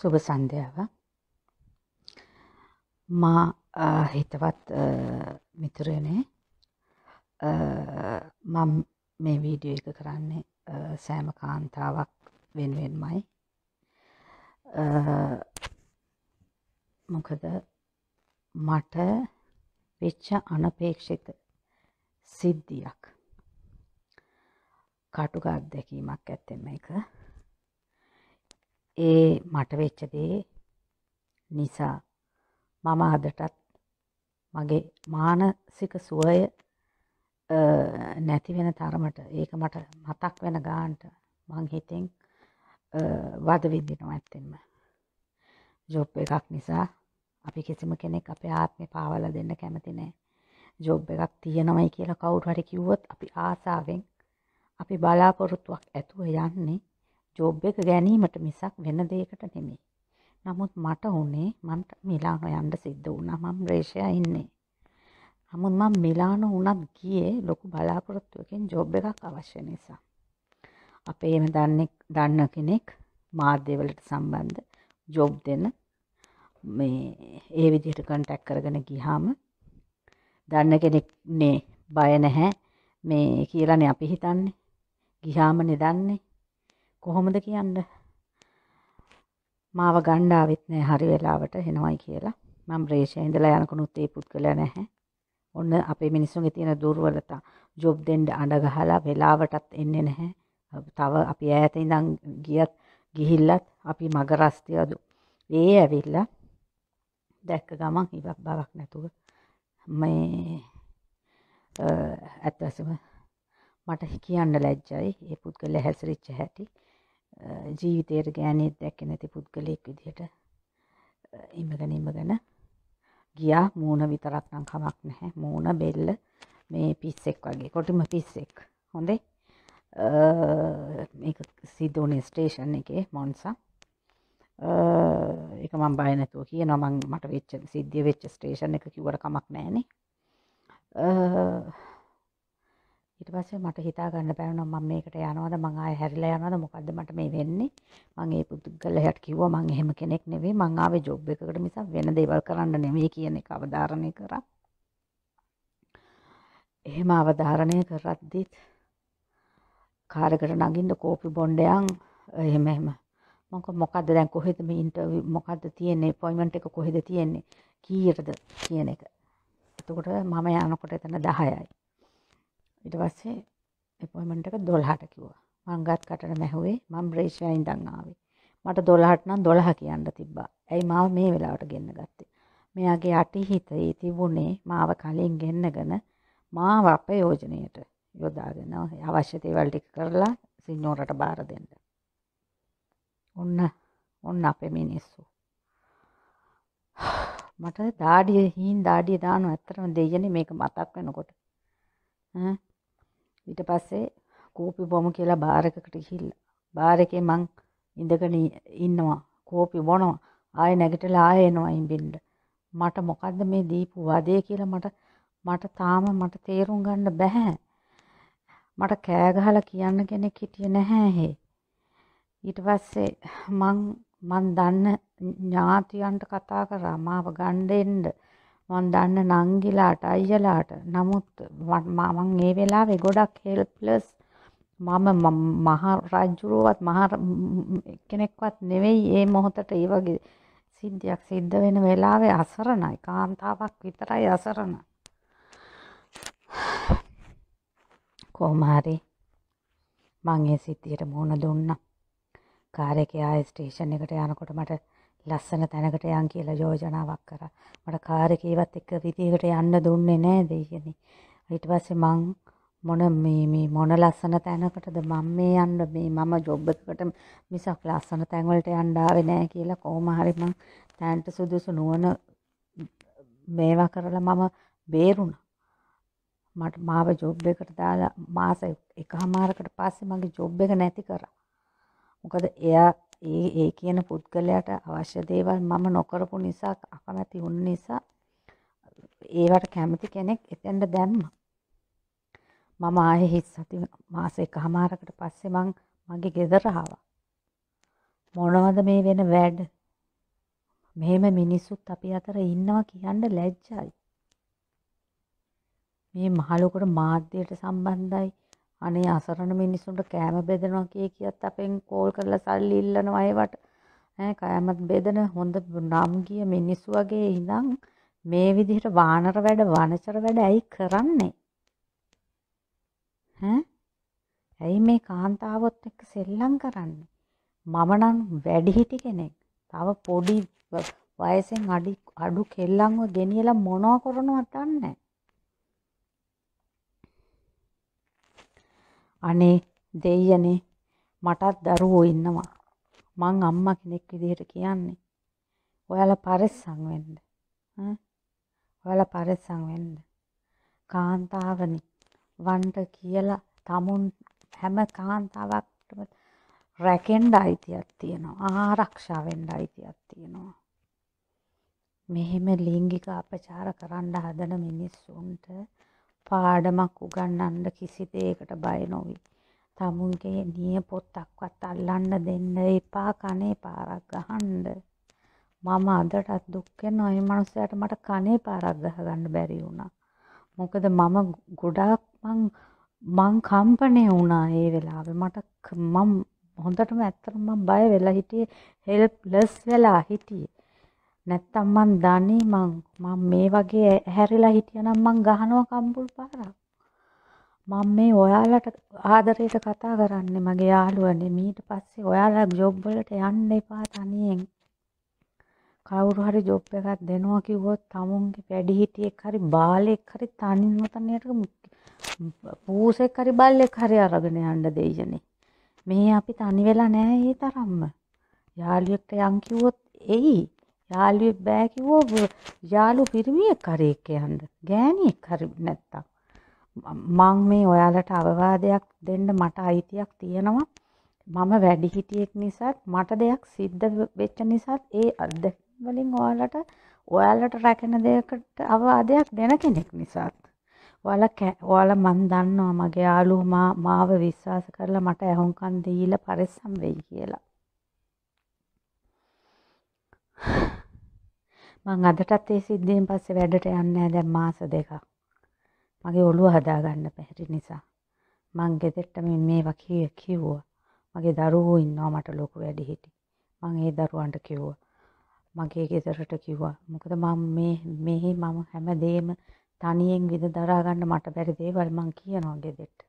සුබ සන්ධ්‍යාවක් මා හිතවත් මිතුරනේ. මම මේ වීඩියෝ එක කරන්නේ සෑම කාන්තාවක් වෙනුවෙන්මයි. මොකද මට වෙච්ච අනපේක්ෂිත සිද්ධියක්. කටුක අත්දැකීමක් ඇත්තෙම එක ඒ මට වෙච්ච දේ නිසා මම අදටත් මගේ මානසික සුවය නැති වෙන තරමට ඒක මට මතක් වෙන ගාන්ට මං හිතෙන් වද විඳිනවා ඇත්තෙන්ම. ජොබ් එකක් නිසා අපි කිසිම කෙනෙක් අපේ ආත්මය පාවල දෙන්න කැමති නෑ ජොබ් එකක් තියෙනවයි කියලා කවුරු හරි කිව්වොත් අපි ආසාවෙන් අපි බලාපොරොත්තුවක් ඇතුව යන්නේ ජොබ් එක ගැනීමට මිසක් වෙන දෙයකට නෙමෙයි. නමුත් මට උනේ මන්ට මිලානෝ යන්න සිද්ධ වුණා. මම රේෂයා ඉන්නේ. නමුත් මම මිලානෝ වුණත් ගියේ ලොකු බලාපොරොත්තුවකින් ජොබ් එකක් අවශ්‍ය නිසා. අපේම දන්නේ දන්න කෙනෙක් මාධ්‍යවලට සම්බන්ධ ජොබ් දෙන මේ ඒ විදිහට කන්ටැක්ට් කරගෙන ගියාම දන්න කෙනෙක්නේ බය නැහැ මේ කියලානේ අපි හිතන්නේ. ගියාමනේ දන්නේ. කොහොමද කියන්න? මාව ගණ්ඩාවෙත් නෑ හරි වෙලාවට එනවයි කියලා. මම රේෂය ඉඳලා යනකුණුත් ඒ පුද්ගලයා නැහැ. ඔන්න අපේ මිනිස්සුන්ගේ තියෙන දුර්වලතා. ජොබ් දෙන්න අඬ ගහලා වෙලාවටත් එන්නේ නැහැ. තව අපි ඈත ඉඳන් ගියත් ගිහිල්ලත් අපි මග රස්තියදු ඒ ඇවිල්ලා දැක්ක ගමන් ඉවක් බවක් නැතුව මේ ඇත්තසම මට කියන්න ලැජ්ජයි. ඒ පුද්ගලයා හැසිරිච්ච හැටි. ජීවිතයට ගෑනෙත් දැක්ක නැති පුද්ගලයෙක් විදිහට ඉමගෙන ඉමගෙන ගියා. මූණ විතරක් නම් කමක් නැහැ. මූණ බෙල්ල මේ පිස්සෙක් වගේ. කොටිම පිස්සෙක්. හොඳේ? මේක සිද්ධ වුණේ ස්ටේෂන් එකේ මොන්සා ඒක මම බය නැතුව කියනවා. මම මට වෙච්ච සිද්ධිය වෙච්ච ස්ටේෂන් එක කිව්වට කමක් නැහනේ ඊට පස්සේ මට හිතා ගන්න බැරි වුණා මම මේකට යනවද? මං ආයෙ හැරිලා යනවද? මොකද්ද මට මේ වෙන්නේ? මං ඒ පුදුගලයට කිව්වා මං එහෙම කෙනෙක් නෙවෙයි. මං ආවේ ජොබ් එකකට මිසක් වෙන දේවල් කරන්න නෙවෙයි කියන එක අවධාරණය කරා. එහෙම අවධාරණය කරද්දිත් කාර් එකට නගින්න කෝපි බොණ්ඩයන් එහෙම එහෙම. මම මොකද්ද දැන් කොහෙද මේ ඉන්ටර්විව් මොකද්ද තියෙන්නේ? අපොයින්ට්මන්ට් එක කොහෙද තියෙන්නේ? කීයටද? කියන එක. එතකොට මම යනකොට එතන 10යි ඊට පස්සේ අපොයින්ට්මන්ට් එක 12ට කිව්වා. මං ගත් කටට මැහුවේ මම බ්‍රේෂයා ඉඳන් ආවේ. මට 12ට නම් 12 කියන්න තිබ්බා. ඇයි මාව මේ වෙලාවට ගෙන්න ගත්තේ? මෙයාගේ අටිහිතේ තිබුණේ මාව කලින් ගෙන්නගෙන මාව අපයෝජනයට යොදාගෙන අවශ්‍ය දේවල් ටික කරලා සින්නෝරට බාර දෙන්න. ඔන්න ඔන්න අපේ මිනිස්සු. මට දාඩිය හීන් දාඩිය දානවා ඇත්තටම දෙයනේ මේක මතක් වෙනකොට. ඈ ඊට පස්සේ කෝපි බොමු කියලා බාර් එකකට ගිහිල්ලා. බාර් එකේ මං ඉඳගෙන ඉන්නවා. කෝපි බොනවා. ආයෙ නැගිටලා ආයෙ එනවා ඉඹින්න මට මොකද්ද මේ දීපු වදේ කියලා මට මට තාම මට තේරුම් ගන්න බෑ මට කෑ ගහලා කියන්න කෙනෙක් හිටියේ නැහැ හේ ඊට පස්සේ මං මං දන්න ඥාතියන්ට කතා කරා. මාව ගන්න එන්න. මං දන්න නංගිලාට අයියලාට. නමුත් මම ඒ වෙලාවේ ගොඩක් හෙල්ප්ලස් මම මහ රජ්ජුරුවත් මහ කෙනෙක්වත් නෙවෙයි ඒ මොහොතට ඒ වගේ සිද්ධියක් සිද්ධ වෙන වෙලාවේ අසරණයි. කාන්තාවක් විතරයි අසරණ කොහොම හරි. මං ඒ සිද්ධියට මුහුණ දුන්නා. කාර් එකේ ආයේ ස්ටේෂන් එකට යනකොට මට ලස්සන තැනකට යන් කියලා යෝජනාවක් කරා. මට කාර් එකේවත් එක විදිහකට යන්න දුන්නේ නෑ දෙයියනේ. ඊට පස්සේ මං මොන මේ මේ මොන ලස්සන තැනකටද මම මේ යන්න මේ මම ජොබ් එකකට මිසක් ලස්සන තැන් වලට යන්න ආවේ නෑ කියලා කොහොම හරි මං තැන්ට සුදුසු නුවණ මේවා කරලා මම බේරුණා. මට මාව ජොබ් එකට දාලා මාස එකහමාරකට පස්සේ මගේ ජොබ් එක නැති කරා. මොකද එයා ඒ ඒ කියන පුද්ගලයාට අවශ්‍ය දේවල් මම නොකරපු නිසා අකමැති වුණ නිසා ඒවට කැමති කෙනෙක් එතෙන්ට දැම්මා. මම ආයේ හිස් සති මාස එකහමාරකට පස්සේ මං මගේ ගෙදර ආවා. මොනවද මේ වෙන වැඩ? මෙහෙම මිනිස්සුත් අපි අතර ඉන්නවා කියන්න ලැජ්ජයි. මේ මහලොකුට මාධ්‍යයට සම්බන්ධයි. අනේ අසරණ මිනිස්සුන්ට කෑම බෙදනවා කිය කියත් අපෙන් කෝල් කරලා සල්ලි ඉල්ලනවා ඒවට. ඈ කෑමත් බෙදන හොඳ නම් ගිය මිනිස්සු වගේ ඉඳන් මේ විදිහට වානර වැඩ වනචර වැඩ ඇයි කරන්නේ? ඈ ඇයි මේ කාන්තාවොත් එක්ක සෙල්ලම් කරන්නේ? මම නම් වැඩිහිටි කෙනෙක්. තව පොඩි වයසෙන් අඩි අඩු කෙල්ලන්ව ගෙනියලා මොනව කරනවද දන්නේ අනේ දෙයියනේ මටත් දරුවෝ ඉන්නවා. මං අම්මා කෙනෙක් විදිහට කියන්නේ. ඔයාලා පරිස්සම් වෙන්න. ඈ ඔයාලා පරිස්සම් වෙන්න. කාන්තාවනි වන්ට කියලා tamun හැම කාන්තාවක්ටම රැකෙන්න අයිතියක් තියෙනවා. ආරක්ෂා වෙන්න අයිතියක් තියෙනවා. මෙහෙම ලිංගික අපචාර කරන්න හදන මිනිස්සුන්ට පාඩමක් උගන්වන්න කිසි දෙයකට බය නොවි. තමුන්ගේ නියපොත්තක්වත් අල්ලන්න දෙන්න එපා කනේ පාරක් ගහන්න. මම අදටත් දුක් වෙනවා මේ මනුස්සයාට මට කනේ පාරක් ගහගන්න බැරි වුණා. මොකද මම ගොඩාක් මං මං කම්පණය වුණා ඒ වෙලාවේ. මට මම හොඳටම ඇත්තටම මම බය වෙලා හිටියේ හෙල්ප්ලස් වෙලා හිටියේ. නැත්තම් මං දන්නේ මං මම මේ වගේ ඇහැරිලා හිටියනම් මං ගහනවා කම්බුල් පාරක්. මම මේ ඔයාලට ආදරයට කතා කරන්නේ මගේ යාළුවනේ. ඊට පස්සේ ඔයාලා ජොබ් වලට යන්න එපා තනියෙන්. කවුරු හරි ජොබ් එකක් දෙනවා කිව්වොත් තමුන්ගේ වැඩිහිටියෙක් හරි බාලෙක් හරි තනින්ම තනියට පූසෙක් හරි බල්ලෙක් හරි අරගෙන යන්න දෙයියනේ. මේ අපි තනි වෙලා නෑ ඒ තරම්ම. යාළුවෙක්ට යන් කිව්වොත් එයි. යාළුවෙක් බෑ කිව්වොත් යාළු පිරිමියෙක් හරි එක්ක යන්න. ගෑණියෙක් හරි නැත්තම්. මං මේ ඔයාලට අවවාදයක් දෙන්න මට අයිතියක් තියෙනවා. මම වැඩිහිටියෙක් නිසාත් මට දෙයක් සිද්ධ වෙච්ච නිසාත් ඒ අත්දැකීම් වලින් ඔයාලට ඔයාලට රැකෙන දෙයකට අවවාදයක් දෙන කෙනෙක් නිසාත් ඔයාලා ඔයාලා මන් දන්නවා මගේ යාළුවෝ මාව විශ්වාස කරලා මට ඇහුම්කන් දීලා පරිස්සම් වෙයි කියලා. මං අදටත් ඒ සිද්ධියෙන් පස්සේ වැඩට යන්නේ නැහැ දැන් මාස දෙකක්. මගේ ඔළුව හදාගන්න බැරි නිසා. මං ගෙදරට මේවා කිව්වා. මගේ දරුවෝ ඉන්නවා මට ලොකු වැඩිහිටි. මං ඒ දරුවන්ට කිව්වා. මගේ ගෙදරට කිව්වා. මොකද මම මේ මෙහි මම හැමදේම තනියෙන් විඳ දරා ගන්න මට බැරි දේවල් මං කියනවා ගෙදෙට්ට.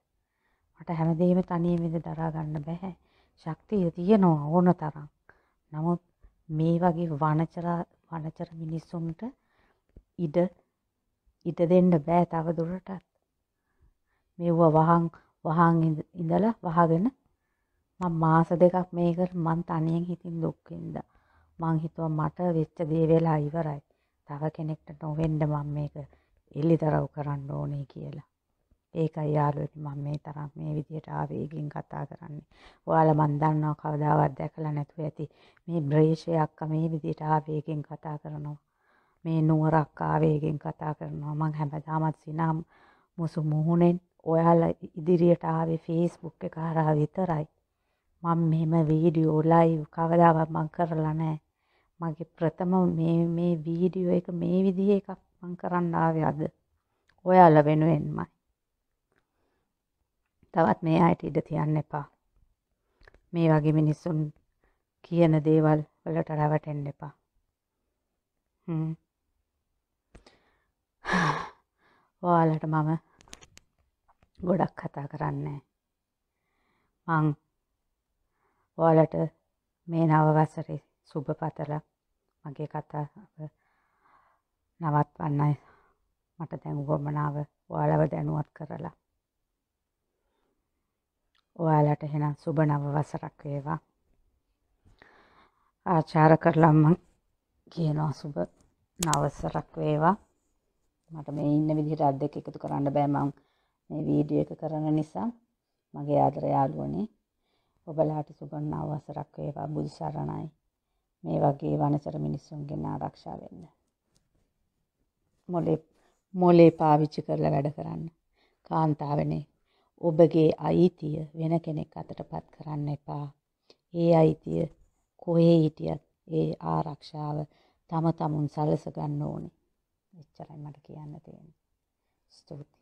මට හැමදේම තනියෙන් විඳ දරා ගන්න බෑ. ශක්තිය තියෙනවා ඕන තරම්. නමුත් මේ වගේ වනචර වනචර මිනිස්සුන්ට ඉඩ ඉඩ දෙන්න බෑ තව දුරටත්. මෙව්ව වහන් වහන් ඉඳලා වහගෙන මම මාස දෙකක් මේක මං තනියෙන් හිතින් දුක් විඳා. මං හිතුවා මට වෙච්ච දේ වෙලා ඉවරයි. තව කෙනෙක්ට නොවෙන්න මම මේක එල්ලිදරව් කරන්න ඕනේ කියලා. ඒකයි යාළුවනි මම මේ තරම් මේ විදියට ආවේගයෙන් කතා කරන්නේ. ඔයාලා මන් දන්නවා කවදාවත් දැකලා නැතුව ඇති මේ බ්‍රේෂය අක්කා මේ විදියට ආවේගයෙන් කතා කරනවා. මේ නුවරක් ආවේගයෙන් කතා කරනවා. මං හැමදාමත් සිනම් මුසු මුහුණෙන් ඔයාලා ඉදිරියට ආවේ Facebook එක හරහා විතරයි. මම මෙහෙම වීඩියෝ ලයිව් කවදාවත් මං කරලා නැහැ. මගේ ප්‍රථම මේ මේ වීඩියෝ එක මේ විදිහේ එකක් මං කරන්න ආවේ අද. ඔයාලා වෙනුවෙන්මයි. තවත් මේ අයට ඉඩ තියන්න එපා. මේ වගේ මිනිස්සුන් කියන දේවල් වලට රැවටෙන්න එපා. හ්ම්. ඔයාලට මම ගොඩක් කතා කරන්නේ මං ඔයාලට මේ නව වසරේ සුබ පතලා මගේ කතාව නවත්වන්නයි මට දැන් උවමනාව ඔයාලව දැනුවත් කරලා. ඔයාලට එහෙනම් සුබ නව වසරක් වේවා. ආචාර කරලා මං කියනවා සුබ නවසරක් වේවා. මට මේ ඉන්න විදිහට අත් දෙක එකතු කරන්න බෑ මං මේ වීඩියෝ එක කරන නිසා. මගේ ආදර යාළුවනේ ඔබලාට සුබ නව වසරක් වේවා බුදු සරණයි. මේ වගේ වනචර මිනිස්සුන්ගෙන් ආරක්ෂා වෙන්න. මොලේ මොලේ පාවිච්චි කරලා වැඩ කරන්න. කාන්තාවනේ ඔබගේ අයිතිය වෙන කෙනෙක් අතටපත් කරන්න එපා. ඒ අයිතිය කොහේ හිටියත් ඒ ආරක්ෂාව තම තමුන් සලස ගන්න ඕනේ. එච්චරයි මට කියන්න තියෙන්නේ. ස්තුතියි.